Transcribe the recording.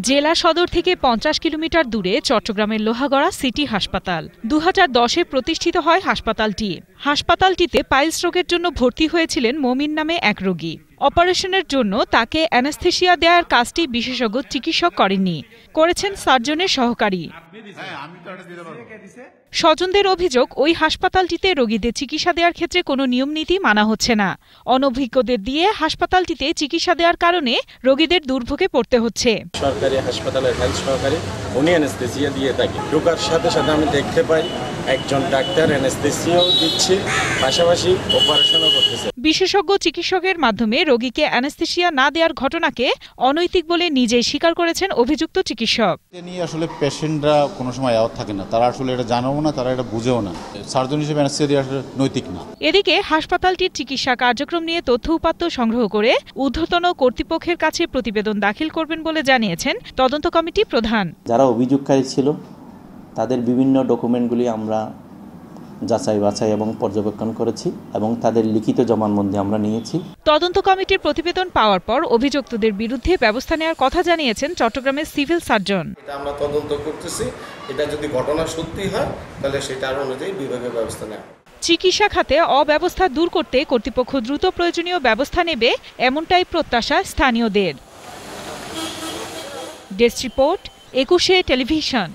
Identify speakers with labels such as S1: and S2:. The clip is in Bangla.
S1: জেলা সদর থেকে পঞ্চাশ কিলোমিটার দূরে চট্টগ্রামের লোহাগড়া সিটি হাসপাতাল। দু দশে প্রতিষ্ঠিত হয় হাসপাতালটি। হাসপাতালটিতে পাইলস রোগের জন্য ভর্তি হয়েছিলেন মমিন নামে এক রোগী। অপারেশনের জন্য তাকে অ্যানাস্থেসিয়া দেওয়ার কাজটি বিশেষজ্ঞ চিকিৎসক করেননি করেছেন সার্জনের সহকারী। স্বজনদের অভিযোগ ওই হাসপাতালটিতে রোগীদের চিকিৎসা দেওয়ার ক্ষেত্রে কোনো নিয়মনীতি মানা হচ্ছে না। অনভিজ্ঞদের দিয়ে হাসপাতালটিতে চিকিৎসা দেওয়ার কারণে রোগীদের দুর্ভোগে পড়তে হচ্ছে।
S2: সরকারি হাসপাতালের হেলথ সহকারী উনি অ্যানেস্থেসিয়া দিয়ে থাকি ঢোকার সাথে সাথে আমি দেখতে পাই একজন ডাক্তার অ্যানেস্থেসিয়াও দিচ্ছে পাশাপাশি অপারেশনও করতেছে।
S1: বিশেষজ্ঞ চিকিৎসকের মাধ্যমে রোগীকে অ্যানাস্থেসিয়া না দেওয়ার ঘটনাকে অনৈতিক বলে নিজেই স্বীকার করেছেন অভিযুক্ত চিকিৎসক।
S3: নিয়ে আসলে পেশেন্টরা কোনো সময় অ্যাওয়ার থাকে না। তারা আসলে এটা জানেও না তারা এটা বুঝেও না। সার্জন হিসেবে দেওয়া আসলে নৈতিক না।
S1: এদিকে হাসপাতালটির চিকিৎসা কার্যক্রম নিয়ে তথ্য উপাত্ত সংগ্রহ করে ঊর্ধ্বতন কর্তৃপক্ষের কাছে প্রতিবেদন দাখিল করবেন বলে জানিয়েছেন তদন্ত কমিটি প্রধান।
S4: যারা অভিযোগকারী ছিল তাদের বিভিন্ন ডকুমেন্টগুলি আমরা যাচাই বাছাই এবং পর্যবেক্ষণ করেছি এবং তাদের লিখিত জবানবন্দি আমরা নিয়েছি।
S1: তদন্ত কমিটির প্রতিবেদন পাওয়ার পর অভিযুক্তদের বিরুদ্ধে ব্যবস্থা নেওয়ার কথা জানিয়েছেন চট্টগ্রামের সিভিল সার্জন।
S5: এটা আমরা তদন্ত করতেছি। এটা যদি ঘটনা সত্যি হয় তাহলে সেটার অনুযায়ী বিভাগীয় ব্যবস্থা নেওয়া হবে।
S1: চিকিৎসা খাতে অব্যবস্থা দূর করতে কর্তৃপক্ষ দ্রুত প্রয়োজনীয় ব্যবস্থা নেবে এমনটাই প্রত্যাশা স্থানীয়দের। Desk report Ekushey television.